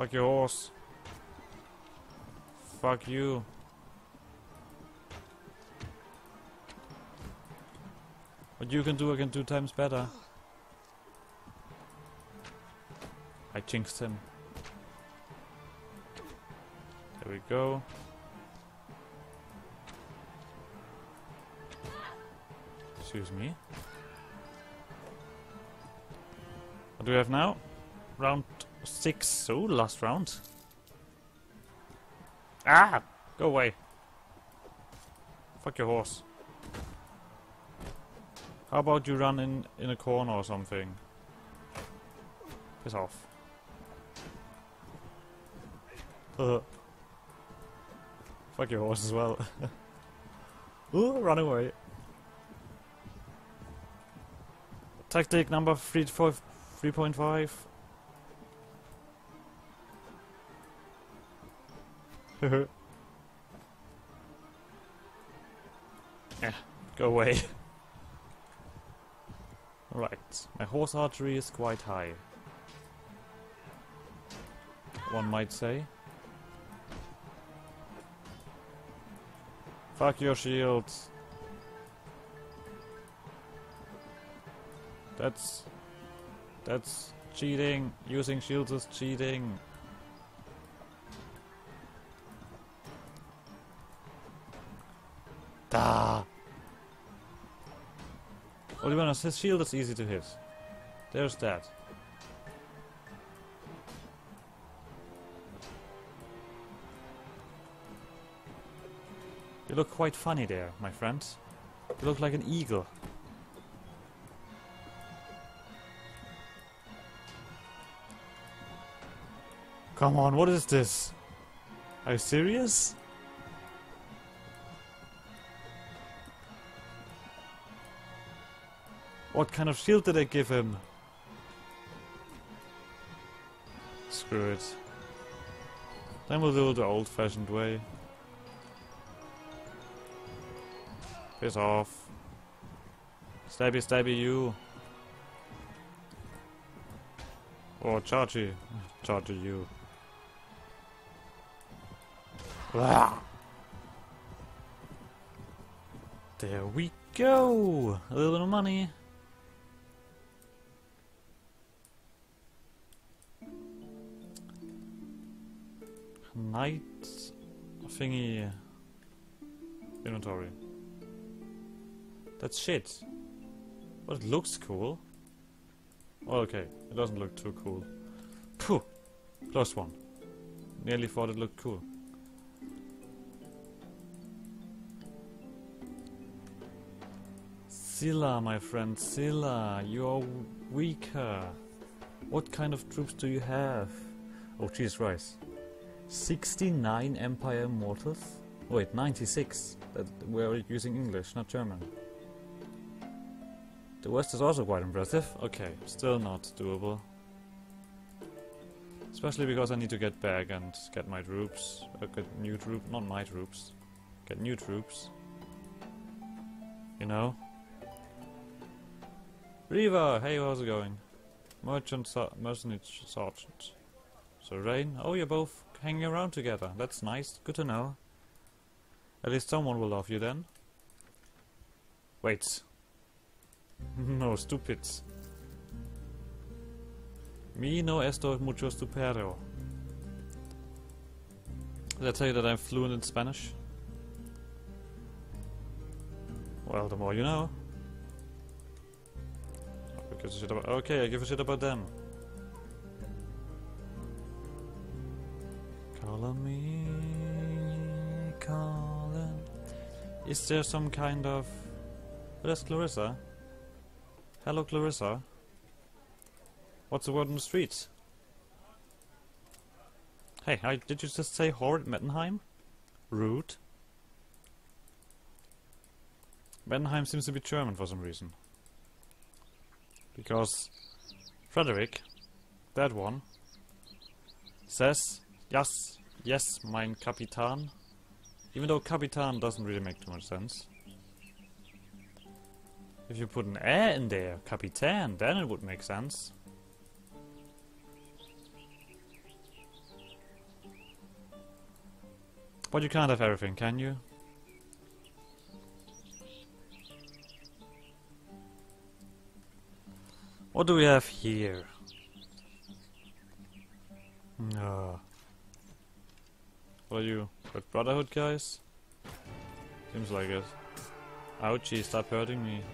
Fuck your horse. Fuck you. What you can do, I can do times better. I jinxed him. There we go. Excuse me. What do we have now? Six. Oh, last round. Ah! Go away. Fuck your horse. How about you run in, in a corner or something? Piss off. Uh. Fuck your horse as well. Ooh, run away. Tactic number 3.5. yeah, go away. Alright, my horse archery is quite high. One might say. Fuck your shields. That's... That's cheating. Using shields is cheating. Da! Well, to his shield is easy to hit. There's that. You look quite funny there, my friend. You look like an eagle. Come on, what is this? Are you serious? What kind of shield did I give him? Screw it. Then we'll do it the old-fashioned way. Piss off. Stabby stabby you. Or chargy. Chargy you. Ah. There we go! A little bit of money. Night thingy inventory. That's shit. But it looks cool. Well, okay, it doesn't look too cool. Phew! Close one. Nearly thought it looked cool. Scylla, my friend, Scylla, you're weaker. What kind of troops do you have? Oh, Jesus Christ. 69 Empire Immortals? Wait, 96. That we're using English, not German. The West is also quite impressive. Okay, still not doable. Especially because I need to get back and get my troops. Uh, get new troops, not my troops. Get new troops. You know? Riva! Hey, how's it going? Merchant Sergeant. So Rain, oh you're both hanging around together. That's nice, good to know. At least someone will love you then. Wait. no, stupid. Mi no esto mucho estupero. Did I tell you that I'm fluent in Spanish? Well, the more you know. Okay, I give a shit about them. Calling me, calling. Is there some kind of... Where's Clarissa? Hello, Clarissa. What's the word on the streets? Hey, I, did you just say horrid Mettenheim? Rude. Mettenheim seems to be German for some reason. Because Frederick, that one, says, yes, yes, mein Kapitan. Even though Kapitan doesn't really make too much sense. If you put an air in there, Kapitän, then it would make sense. But you can't have everything, can you? What do we have here? No. What are you? Red Brotherhood guys? Seems like it. Ouchie, stop hurting me.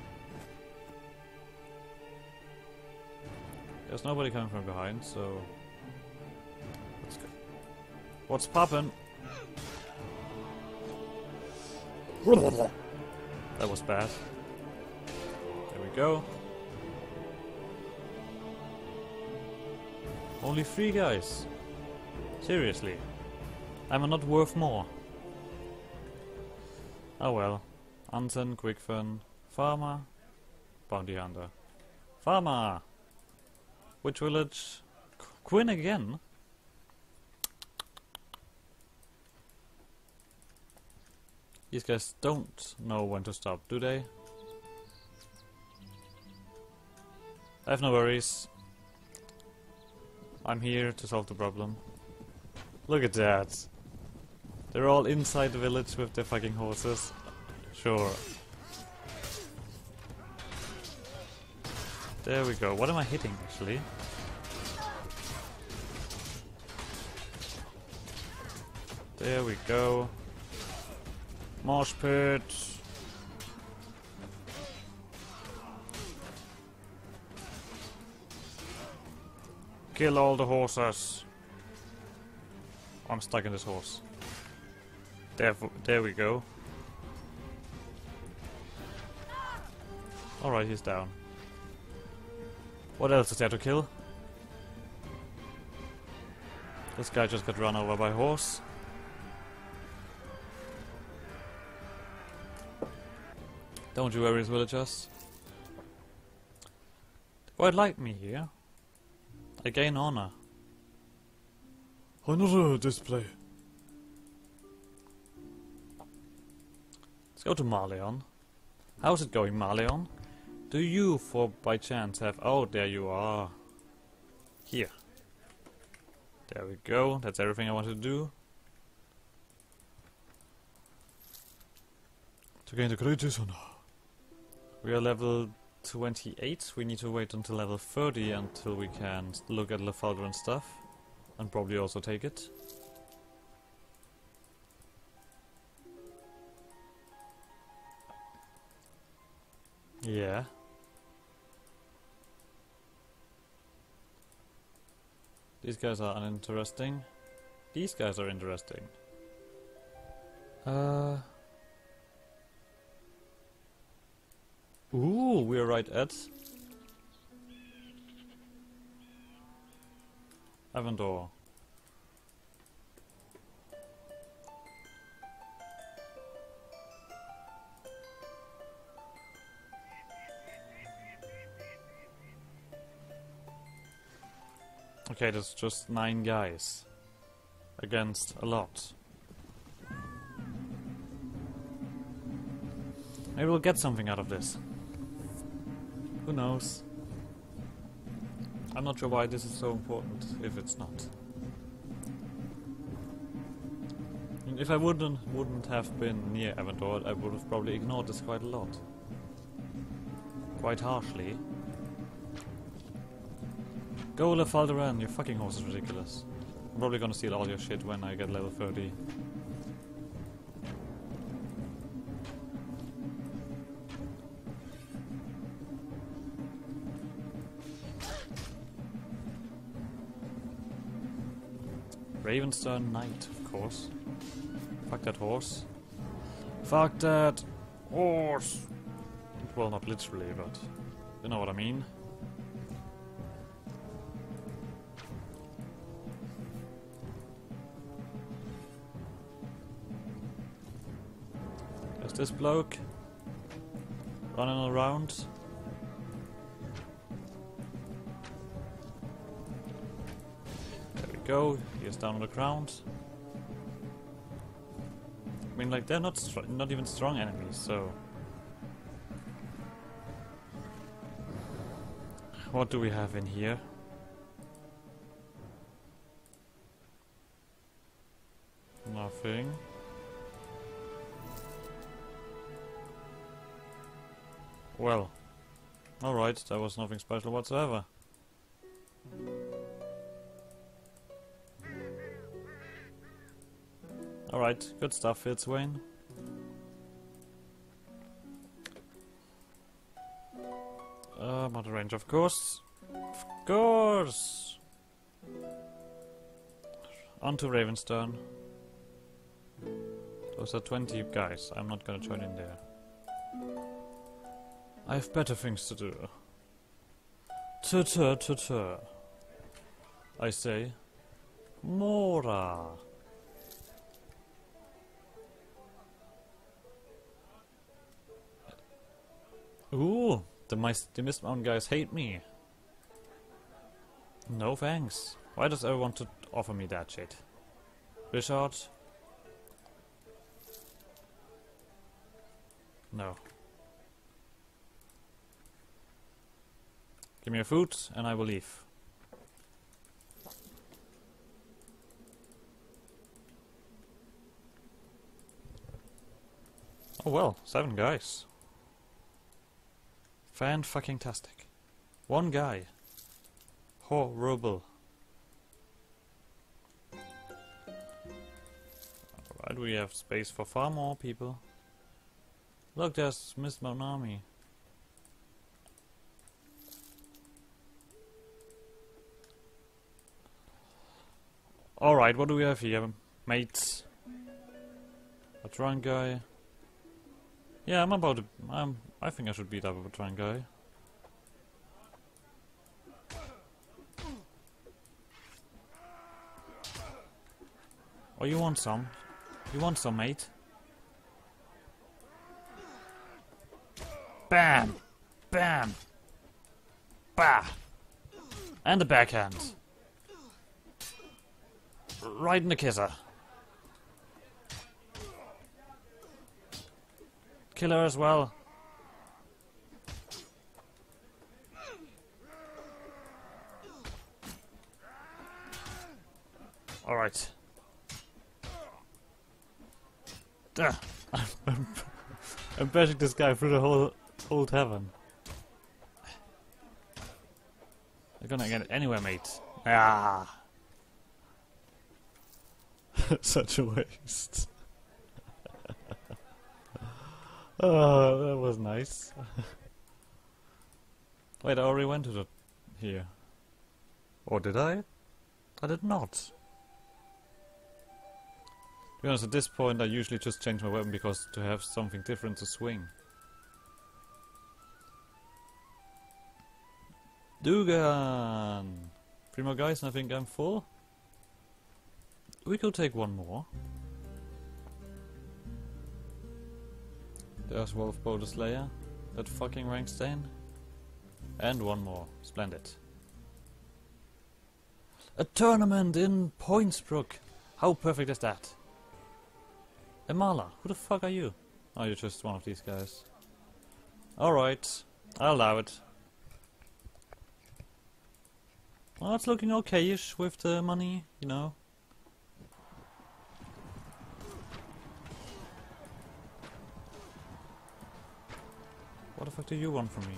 There's nobody coming from behind, so... Let's go. What's poppin'? That was bad. There we go. Only three guys. Seriously. I'm not worth more. Oh well. Anton, Quickfin, Farmer, Bounty Hunter. Farmer! Which village? Qu Quinn again? These guys don't know when to stop, do they? I have no worries. I'm here to solve the problem. Look at that. They're all inside the village with their fucking horses. Sure. There we go. What am I hitting, actually? There we go. Marsh pit. Kill all the horses. I'm stuck in this horse. There, there we go. Alright, he's down. What else is there to kill? This guy just got run over by a horse. Don't you worry, villagers. They quite like me here. I gain honor. Another display. Let's go to Marleon. How's it going, Marleon? Do you, for by chance, have... Oh, there you are. Here. There we go. That's everything I wanted to do. To gain the greatest honor. We are level 28. We need to wait until level 30 until we can look at Lefalder and stuff. And probably also take it. Yeah. These guys are uninteresting. These guys are interesting. Uh... Ooh, we're right at Avendor. Okay, that's just nine guys against a lot. Maybe we'll get something out of this. Who knows? I'm not sure why this is so important, if it's not. And if I wouldn't wouldn't have been near Avendor, I would have probably ignored this quite a lot. Quite harshly. Go Lethaldiran, your fucking horse is ridiculous. I'm probably gonna steal all your shit when I get level 30. Ravenstern Knight, of course. Fuck that horse. Fuck that horse! Well, not literally, but you know what I mean. This bloke running around. There we go. He is down on the ground. I mean, like they're not not even strong enemies, so. What do we have in here? Nothing. Well. Alright, that was nothing special whatsoever. Alright, good stuff, Fitzwayne. Uh, of range, of course. Of course! On to Ravenstone. Those are 20 guys. I'm not gonna join in there. I have better things to do. Tutur tutur. I say. Mora. Ooh, the, mice, the Mist Mountain guys hate me. No thanks. Why does everyone to offer me that shit? Richard? No. Give me your food and I will leave. Oh well, seven guys. Fan fucking tastic. One guy. Horrible. Alright, we have space for far more people. Look, there's Miss Monami. Alright, what do we have here? Mates. A drunk guy. Yeah, I'm about to... I'm, I think I should beat up a drunk guy. Oh, you want some? You want some, mate? Bam! Bam! Bah! And the backhand. Right in the kisser. Killer as well. Alright. Duh. I'm, I'm bashing this guy through the whole whole tavern. They're gonna get it anywhere, mate. Ah. Such a waste. oh, that was nice. Wait, I already went to the here. Or did I? I did not. To be honest, at this point I usually just change my weapon because to have something different to swing. Dugan! Three more guys and I think I'm full. We could take one more. There's Wolf Boulder Slayer. That fucking rank stain. And one more. Splendid. A tournament in Pointsbrook. How perfect is that? Amala, who the fuck are you? Oh, you're just one of these guys. Alright, I'll allow it. Well, it's looking okayish with the money, you know. What the fuck do you want from me?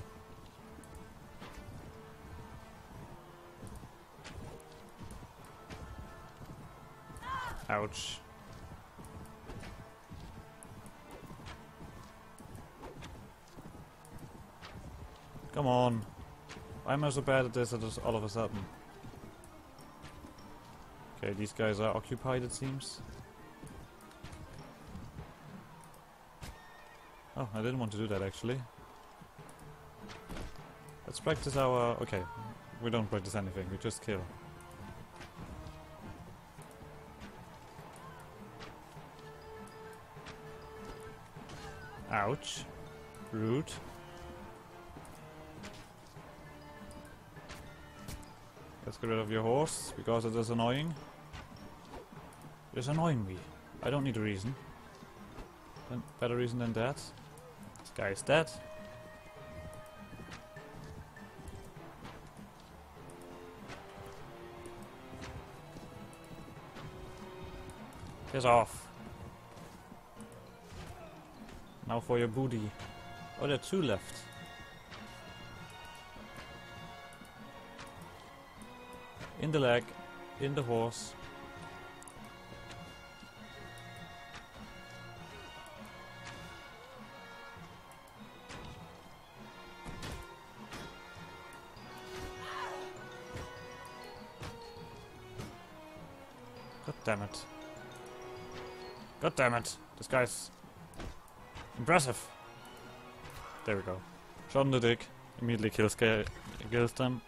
Ouch. Come on. Why am I so bad at this all of a sudden? Okay, these guys are occupied it seems. Oh, I didn't want to do that actually. Let's practice our... Okay, we don't practice anything, we just kill. Ouch. Rude. Let's get rid of your horse, because it is annoying. It's annoying me. I don't need a reason. better reason than that. This guy is dead. Piss off. Now for your booty. Oh, there are two left. In the leg, in the horse. God damn it. God damn it. This guy's impressive. There we go. Shot in the dick. Immediately kills, kills them.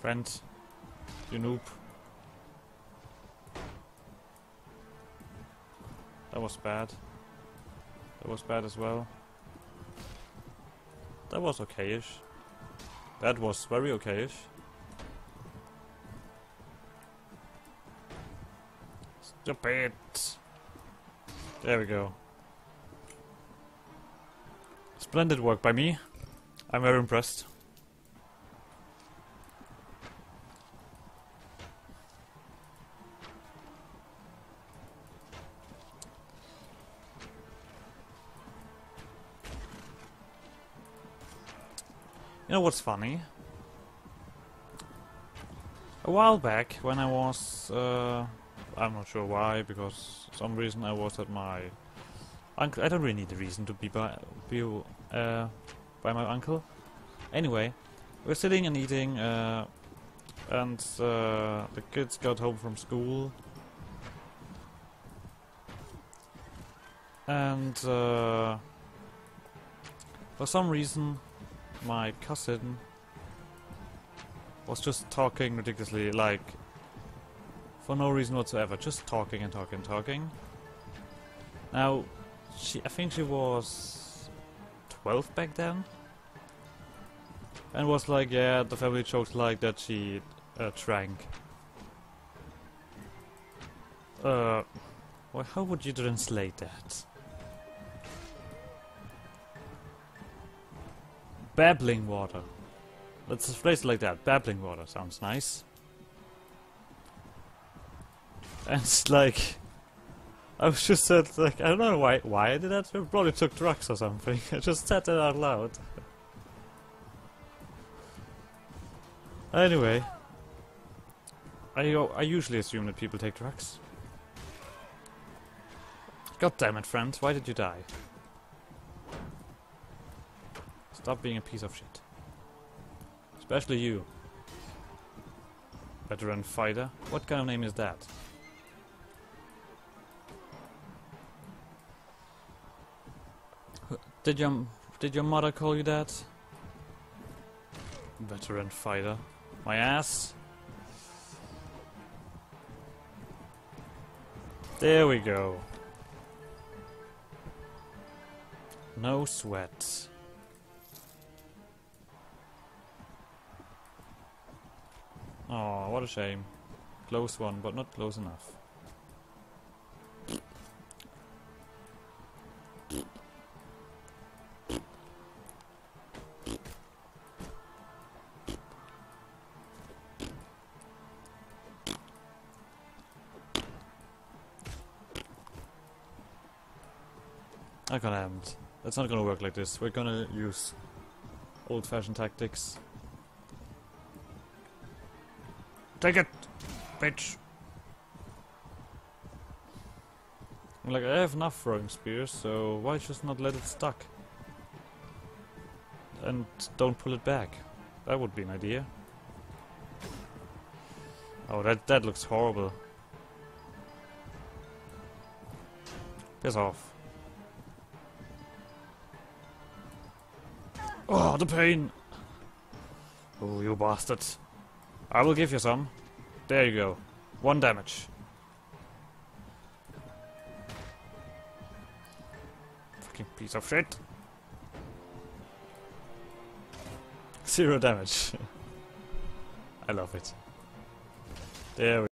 Friends. You noob. That was bad. That was bad as well. That was okayish. That was very okayish. Stupid. There we go. Splendid work by me. I'm very impressed. You know what's funny? A while back, when I was, uh, I'm not sure why, because some reason I was at my uncle. I don't really need a reason to be by, be, uh, by my uncle. Anyway, we're sitting and eating, uh, and uh, the kids got home from school, and uh, for some reason, my cousin was just talking ridiculously, like for no reason whatsoever, just talking and talking and talking. Now, she, I think she was 12 back then, and was like, yeah, the family jokes like that she uh, drank. Uh, well, how would you translate that? Babbling water. Let's phrase it like that. Babbling water sounds nice. And it's like, I was just said like I don't know why why I did that. I probably took drugs or something. I just said that out loud. anyway, I I usually assume that people take drugs. God damn it, friend! Why did you die? Stop being a piece of shit. Especially you. Veteran fighter. What kind of name is that? Did your did your mother call you that? Veteran fighter. My ass. There we go. No sweat. Oh, what a shame. Close one, but not close enough. That's not gonna work like this. We're gonna use old-fashioned tactics. Take it, bitch. I'm Like I have enough throwing spears, so why just not let it stuck? And don't pull it back. That would be an idea. Oh, that that looks horrible. Piss off. Oh, the pain! Oh, you bastards. I will give you some. There you go. One damage. Fucking piece of shit. Zero damage. I love it. There we